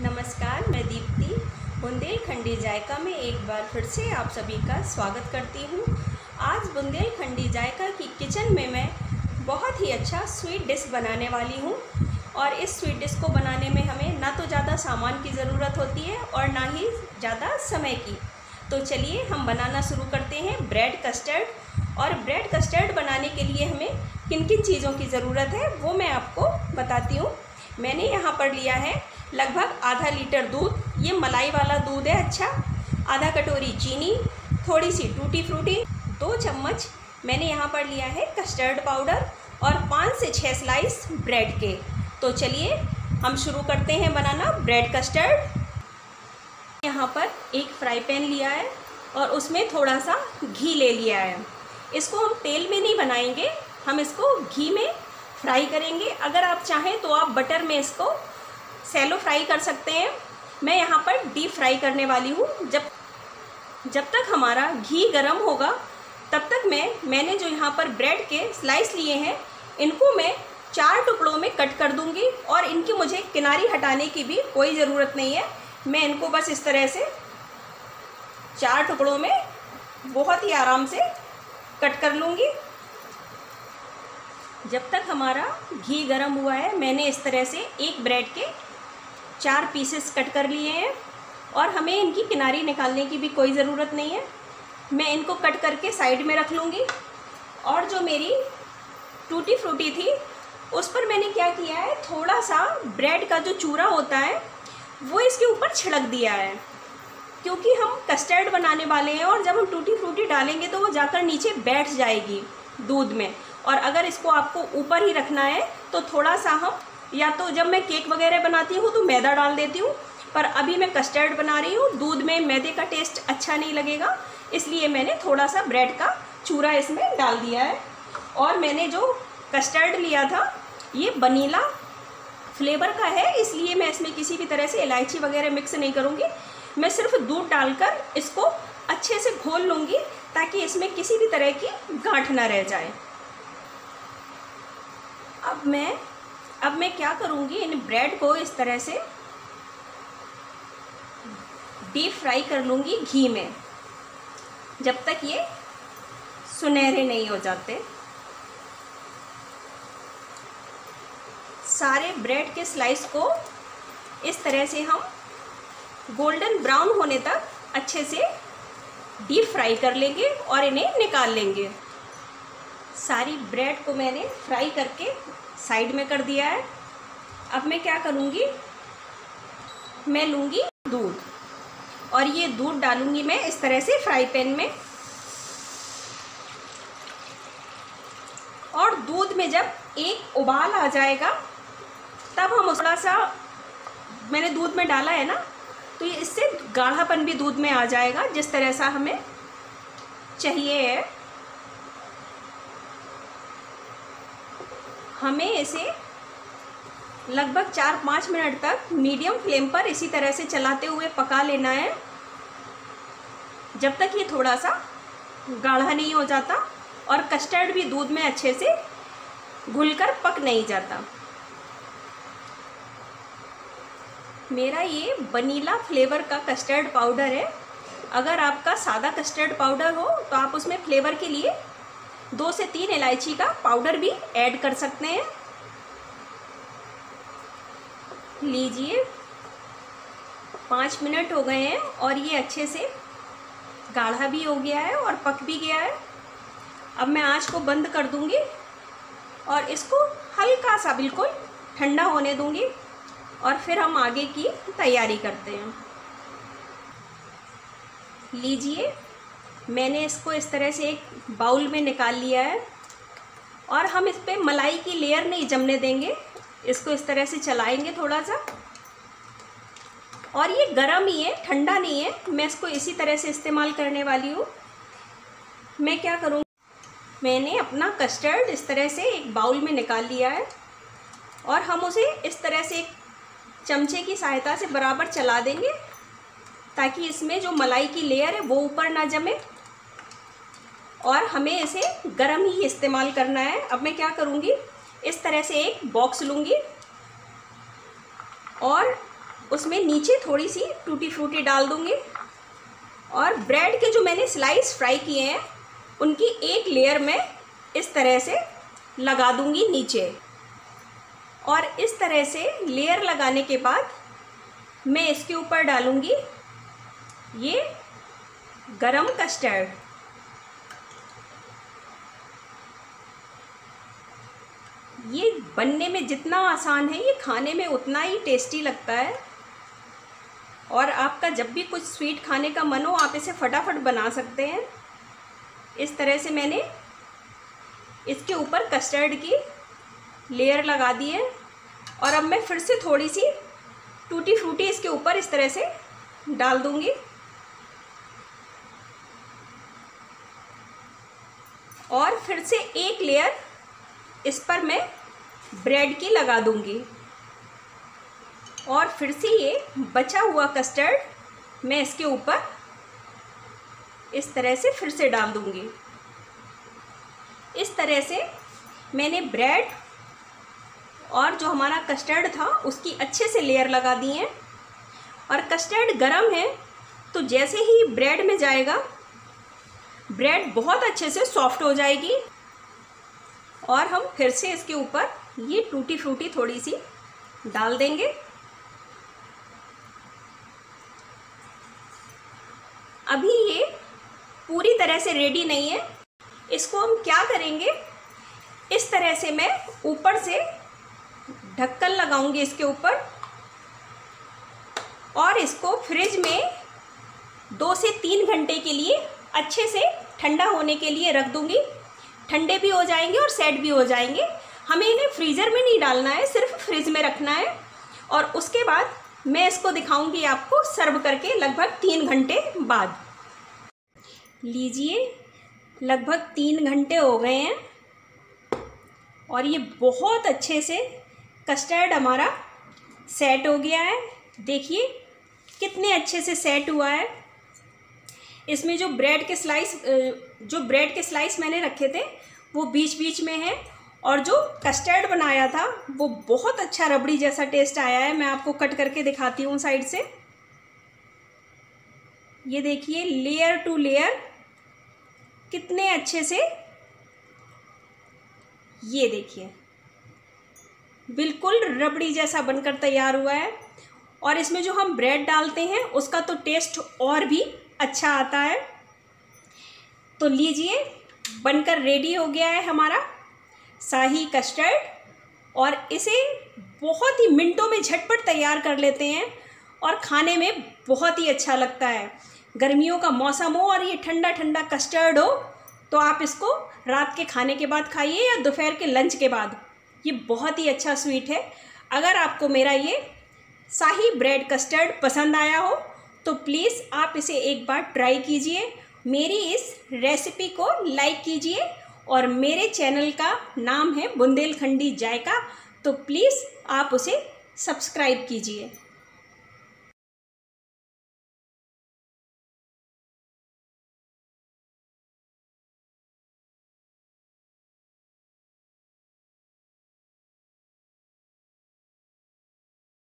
नमस्कार, मैं दीप्ति, बुंदेलखंडी जायका में एक बार फिर से आप सभी का स्वागत करती हूँ। आज बुंदेलखंडी जायका की किचन में मैं बहुत ही अच्छा स्वीट डिश बनाने वाली हूँ और इस स्वीट डिश को बनाने में हमें ना तो ज़्यादा सामान की ज़रूरत होती है और ना ही ज़्यादा समय की। तो चलिए हम बनाना शुरू करते हैं ब्रेड कस्टर्ड। और ब्रेड कस्टर्ड बनाने के लिए हमें किन किन चीज़ों की ज़रूरत है वो मैं आपको बताती हूँ। मैंने यहाँ पर लिया है लगभग आधा लीटर दूध। ये मलाई वाला दूध है अच्छा। आधा कटोरी चीनी, थोड़ी सी टूटी फ्रूटी, दो चम्मच मैंने यहाँ पर लिया है कस्टर्ड पाउडर और पाँच से छः स्लाइस ब्रेड के। तो चलिए, हम शुरू करते हैं बनाना ब्रेड कस्टर्ड यहाँ पर एक फ्राई पैन लिया है और उसमें थोड़ा सा घी ले लिया है। इसको हम तेल में नहीं बनाएँगे, हम इसको घी में फ्राई करेंगे। अगर आप चाहें तो आप बटर में इसको सैलो फ्राई कर सकते हैं। मैं यहाँ पर डीप फ्राई करने वाली हूँ। जब जब तक हमारा घी गर्म होगा, तब तक मैं, मैंने जो यहाँ पर ब्रेड के स्लाइस लिए हैं, इनको मैं चार टुकड़ों में कट कर दूँगी और इनकी मुझे किनारी हटाने की भी कोई ज़रूरत नहीं है। मैं इनको बस इस तरह से चार टुकड़ों में बहुत ही आराम से कट कर लूँगी। जब तक हमारा घी गर्म हुआ है, मैंने इस तरह से एक ब्रेड के चार पीसेस कट कर लिए हैं और हमें इनकी किनारी निकालने की भी कोई ज़रूरत नहीं है। मैं इनको कट करके साइड में रख लूँगी और जो मेरी टूटी फ्रूटी थी, उस पर मैंने क्या किया है, थोड़ा सा ब्रेड का जो चूरा होता है, वो इसके ऊपर छिड़क दिया है। क्योंकि हम कस्टर्ड बनाने वाले हैं और जब हम टूटी फ्रूटी डालेंगे तो वो जाकर नीचे बैठ जाएगी दूध में। और अगर इसको आपको ऊपर ही रखना है तो थोड़ा सा हम, या तो जब मैं केक वगैरह बनाती हूँ तो मैदा डाल देती हूँ। पर अभी मैं कस्टर्ड बना रही हूँ, दूध में मैदे का टेस्ट अच्छा नहीं लगेगा, इसलिए मैंने थोड़ा सा ब्रेड का चूरा इसमें डाल दिया है। और मैंने जो कस्टर्ड लिया था, ये वनीला फ्लेवर का है, इसलिए मैं इसमें किसी भी तरह से इलायची वगैरह मिक्स नहीं करूँगी। मैं सिर्फ़ दूध डालकर इसको अच्छे से घोल लूँगी, ताकि इसमें किसी भी तरह की गांठ ना रह जाए। अब मैं अब मैं क्या करूँगी इन ब्रेड को इस तरह से? डीप फ्राई कर लूँगी घी में, जब तक ये सुनहरे नहीं हो जाते। सारे ब्रेड के स्लाइस को इस तरह से हम गोल्डन ब्राउन होने तक अच्छे से डीप फ्राई कर लेंगे और इन्हें निकाल लेंगे। सारी ब्रेड को मैंने फ्राई करके साइड में कर दिया है। अब मैं क्या करूँगी? मैं लूँगी दूध। और ये दूध डालूँगी मैं इस तरह से फ्राई पैन में। और दूध में जब एक उबाल आ जाएगा, तब हम थोड़ा सा मैंने दूध में डाला है ना तो इससे गाढ़ापन भी दूध में आ जाएगा, जिस तरह सा हमें चाहिए है। हमें इसे लगभग चार पाँच मिनट तक मीडियम फ्लेम पर इसी तरह से चलाते हुए पका लेना है। जब तक ये थोड़ा सा गाढ़ा नहीं हो जाता और कस्टर्ड भी दूध में अच्छे से घुलकर पक नहीं जाता। मेरा ये वनीला फ्लेवर का कस्टर्ड पाउडर है। अगर आपका सादा कस्टर्ड पाउडर हो तो आप उसमें फ्लेवर के लिए दो से तीन इलायची का पाउडर भी ऐड कर सकते हैं। लीजिए। पाँच मिनट हो गए हैं और ये अच्छे से गाढ़ा भी हो गया है और पक भी गया है। अब मैं आँच को बंद कर दूँगी और इसको हल्का सा बिल्कुल ठंडा होने दूँगी और फिर हम आगे की तैयारी करते हैं। लीजिए। मैंने इसको इस तरह से एक बाउल में निकाल लिया है और हम इस पर मलाई की लेयर नहीं जमने देंगे। इसको इस तरह से चलाएँगे थोड़ा सा। और ये गर्म ही है, ठंडा नहीं है। मैं इसको इसी तरह से इस्तेमाल करने वाली हूँ। मैं क्या करूँ? मैंने अपना कस्टर्ड इस तरह से एक बाउल में निकाल लिया है और हम उसे इस तरह से एक चमचे की सहायता से बराबर चला देंगे ताकि इसमें जो मलाई की लेयर है वो ऊपर ना जमे। और हमें इसे गर्म ही इस्तेमाल करना है। अब मैं क्या करूँगी? इस तरह से एक बॉक्स लूँगी और उसमें नीचे थोड़ी सी टूटी फ्रूटी डाल दूँगी। और ब्रेड के जो मैंने स्लाइस फ्राई किए हैं, उनकी एक लेयर में इस तरह से लगा दूँगी नीचे। और इस तरह से लेयर लगाने के बाद मैं इसके ऊपर डालूँगी ये गरम कस्टर्ड। ये बनने में जितना आसान है, ये खाने में उतना ही टेस्टी लगता है। और आपका जब भी कुछ स्वीट खाने का मन हो, आप इसे फटाफट बना सकते हैं। इस तरह से मैंने इसके ऊपर कस्टर्ड की लेयर लगा दी है। और अब मैं फिर से थोड़ी सी टूटी फ्रूटी इसके ऊपर इस तरह से डाल दूँगी। और फिर से एक लेयर इस पर मैं ब्रेड की लगा दूँगी। और फिर से ये बचा हुआ कस्टर्ड मैं इसके ऊपर इस तरह से फिर से डाल दूँगी। इस तरह से मैंने ब्रेड और जो हमारा कस्टर्ड था, उसकी अच्छे से लेयर लगा दी है। और कस्टर्ड गरम है तो जैसे ही ब्रेड में जाएगा, ब्रेड बहुत अच्छे से सॉफ्ट हो जाएगी। और हम फिर से इसके ऊपर ये टूटी फ्रूटी थोड़ी सी डाल देंगे। अभी ये पूरी तरह से रेडी नहीं है। इसको हम क्या करेंगे? इस तरह से मैं ऊपर से ढक्कन लगाऊँगी इसके ऊपर और इसको फ्रिज में दो से तीन घंटे के लिए अच्छे से ठंडा होने के लिए रख दूँगी। ठंडे भी हो जाएँगे और सेट भी हो जाएँगे। हमें इन्हें फ्रीज़र में नहीं डालना है, सिर्फ़ फ्रिज में रखना है। और उसके बाद मैं इसको दिखाऊँगी आपको सर्व करके लगभग तीन घंटे बाद। लीजिए, लगभग तीन घंटे हो गए हैं। और ये बहुत अच्छे से कस्टर्ड हमारा सेट हो गया है। देखिए, कितने अच्छे से सेट हुआ है। इसमें जो ब्रेड के स्लाइस जो ब्रेड के स्लाइस मैंने रखे थे, वो बीच बीच में है और जो कस्टर्ड बनाया था, वो बहुत अच्छा रबड़ी जैसा टेस्ट आया है। मैं आपको कट करके दिखाती हूँ साइड से। ये देखिए लेयर टू लेयर कितने अच्छे से ये देखिए, बिल्कुल रबड़ी जैसा बनकर तैयार हुआ है। और इसमें जो हम ब्रेड डालते हैं, उसका तो टेस्ट और भी अच्छा आता है। तो लीजिए, बनकर रेडी हो गया है हमारा शाही कस्टर्ड और इसे बहुत ही मिनटों में झटपट तैयार कर लेते हैं और खाने में बहुत ही अच्छा लगता है। गर्मियों का मौसम हो और ये ठंडा ठंडा कस्टर्ड हो तो आप इसको रात के खाने के बाद खाइए या दोपहर के लंच के बाद। ये बहुत ही अच्छा स्वीट है। अगर आपको मेरा ये शाही ब्रेड कस्टर्ड पसंद आया हो तो प्लीज़ आप इसे एक बार ट्राई कीजिए। मेरी इस रेसिपी को लाइक कीजिए और मेरे चैनल का नाम है बुंदेलखंडी जायका। तो प्लीज़ आप उसे सब्सक्राइब कीजिए।